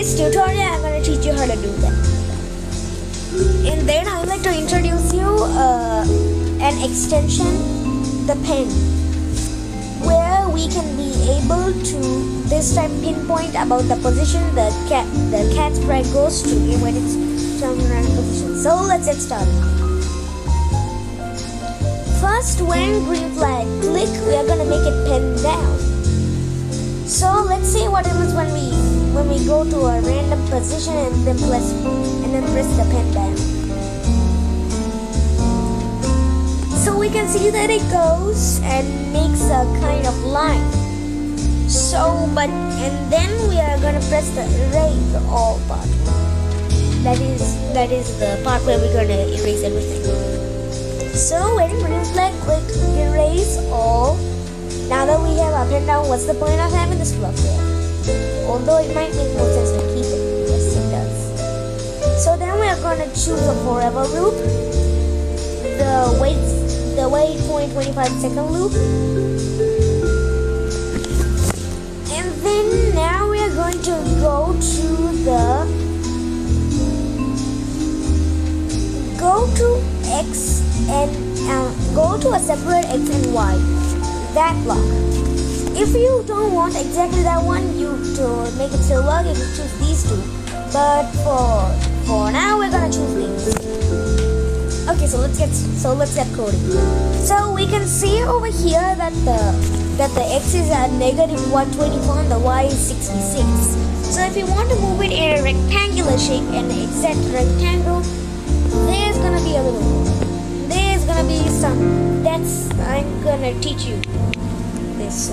this tutorial, I'm going to teach you how to do that. And then I would like to introduce you uh, an extension, the pen, where we can be able to this time pinpoint about the position the cat the cat sprite goes to when it's from random position. So let's get started. First, when green flag click, we are gonna make it pen down. So let's see what happens when we when we go to a random position and then press and then press the pen down. So we can see that it goes and makes a kind of line. So but and then we are gonna press the erase all part. That is that is the part where we're gonna erase everything. So when green flag click erase all. Now that we have up and down, what's the point of having this block there? Although it might make more sense to keep it. Yes, it does. So then we are going to choose a forever loop. The wait, the wait point 25 second loop. And then now we are going to go to the go to X and uh, go to a separate X and Y. That block. If you don't want exactly that one, you to make it still work, you can choose these two. But for for now, we're gonna choose these. Okay, so let's get so let's get coding. So we can see over here that the that the x is at negative 124 and the y is 66. So if you want to move it in a rectangular shape, an exact rectangle, there's gonna be a little. There's gonna be some. That's I'm gonna teach you this.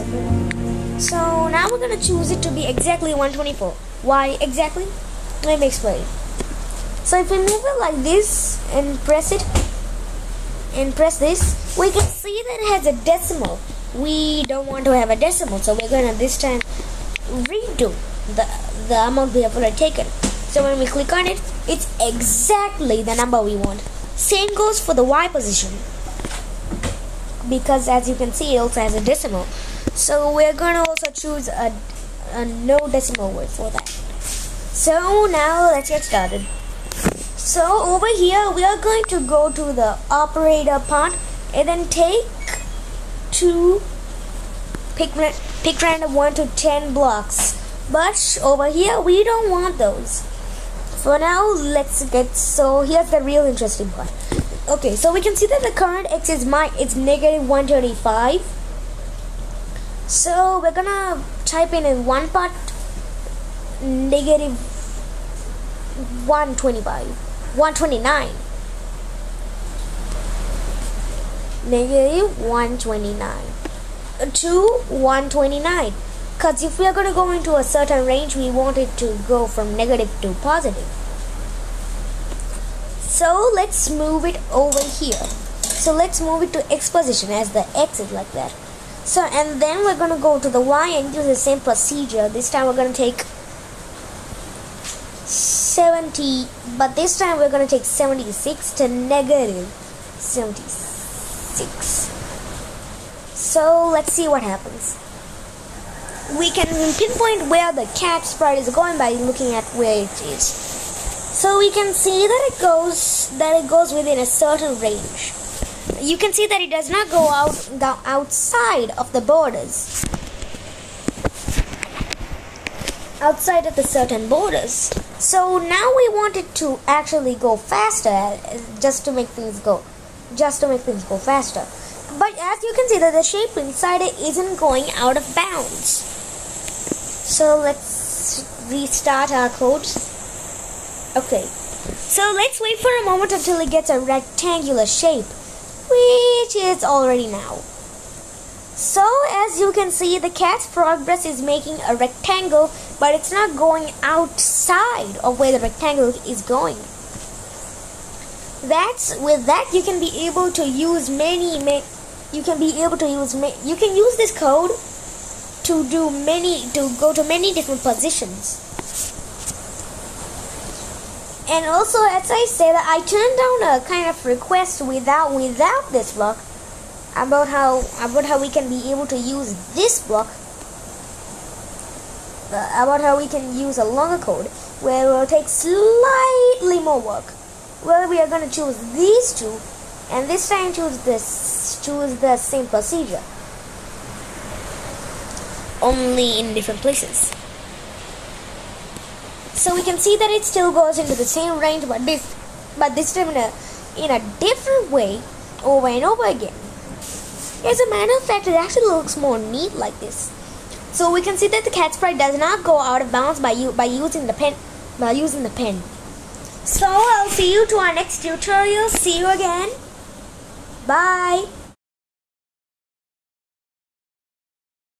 So now we're gonna choose it to be exactly 124. Why exactly? Let me explain. So if we move it like this and press it and press this, we can see that it has a decimal. We don't want to have a decimal, so we're gonna this time redo the the amount we have already taken. So when we click on it, it's exactly the number we want. Same goes for the Y position. Because as you can see, it also has a decimal. So we're gonna also choose a, a no decimal word for that. So now let's get started. So over here we are going to go to the operator part and then take two pick, pick random 1 to 10 blocks. But over here we don't want those. For now let's get so here's the real interesting part. Okay, so we can see that the current x is my it's negative 135. So we're gonna type in in one part negative 125 129 negative 129 to 129 because if we are going to go into a certain range we want it to go from negative to positive so let's move it over here. So let's move it to x position as the x is like that. So and then we're to go to the y and use the same procedure. This time we're to take 70 but this time we're to take 76 to negative 76 so let's see what happens. We can pinpoint where the cat sprite is going by looking at where it is so we can see that it goes that it goes within a certain range. You can see that it does not go out the outside of the borders. Outside of the certain borders. So now we want it to actually go faster just to make things go just to make things go faster. But as you can see that the shape inside it isn't going out of bounds. So let's restart our code okay. So let's wait for a moment until it gets a rectangular shape which is already now. So as you can see the cat's progress is making a rectangle but it's not going outside of where the rectangle is going. That's with that you can be able to use many, many you can be able to use you can use this code to do many to go to many different positions and also as I said I turned down a kind of request without without this block about how about how we can be able to use this block uh, about how we can use a longer code where it will take slightly more work. Well, we are going to choose these two and this time choose this choose the same procedure only in different places. So we can see that it still goes into the same range but this but this time in a in a different way over and over again. As a matter of fact, it actually looks more neat like this. So we can see that the cat sprite does not go out of bounds by you by using the pen by using the pen. So I'll see you to our next tutorial. See you again. Bye.